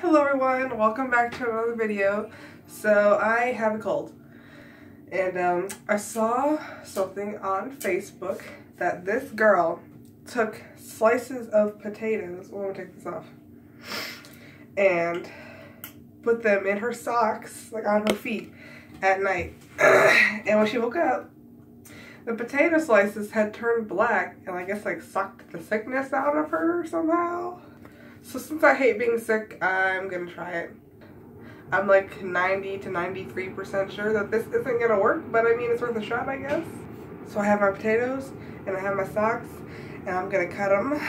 Hello everyone, welcome back to another video. So I have a cold and um, I saw something on Facebook that this girl took slices of potatoes, well, let me take this off, and put them in her socks, like on her feet at night. and when she woke up, the potato slices had turned black and I guess like sucked the sickness out of her somehow. So since I hate being sick, I'm gonna try it. I'm like 90 to 93% sure that this isn't gonna work, but I mean, it's worth a shot, I guess. So I have my potatoes and I have my socks and I'm gonna cut them.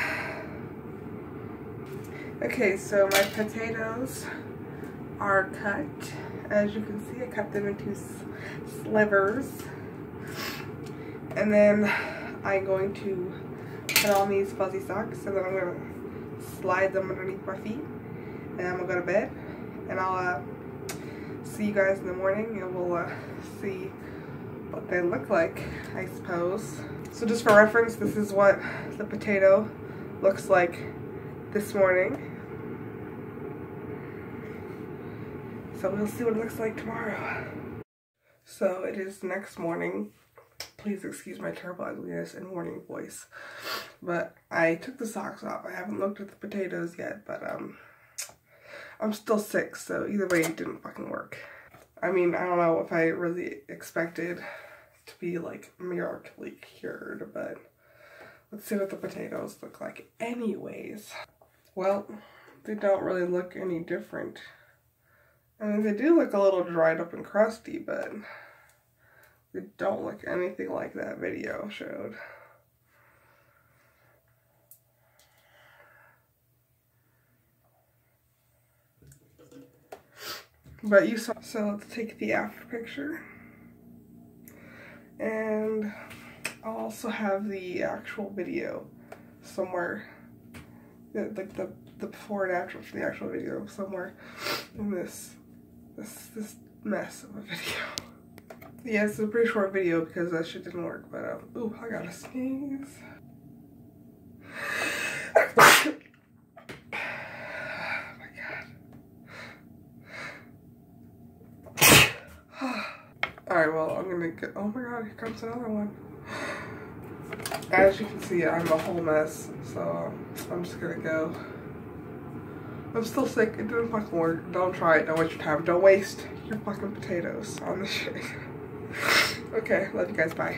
Okay, so my potatoes are cut. As you can see, I cut them into slivers. And then I'm going to put on these fuzzy socks and then I'm gonna slide them underneath my feet and I'm gonna go to bed and I'll uh, see you guys in the morning and we'll uh, see what they look like I suppose. So just for reference this is what the potato looks like this morning. So we'll see what it looks like tomorrow. So it is next morning Please excuse my terrible ugliness and warning voice. But I took the socks off. I haven't looked at the potatoes yet, but um, I'm still sick, so either way it didn't fucking work. I mean, I don't know if I really expected to be like miraculously cured, but let's see what the potatoes look like anyways. Well, they don't really look any different. I mean, they do look a little dried up and crusty, but they don't look anything like that video showed. But you saw, so let's take the after picture. And I'll also have the actual video somewhere, like the, the before and after for the actual video somewhere in this, this, this mess of a video. Yeah, it's a pretty short video because that shit didn't work, but um, ooh, I gotta sneeze. oh my god. Alright, well, I'm gonna get, oh my god, here comes another one. As you can see, I'm a whole mess, so um, I'm just gonna go. I'm still sick, it didn't fucking work. Don't try it, don't waste your time. Don't waste your fucking potatoes on this shit. okay, love you guys, bye.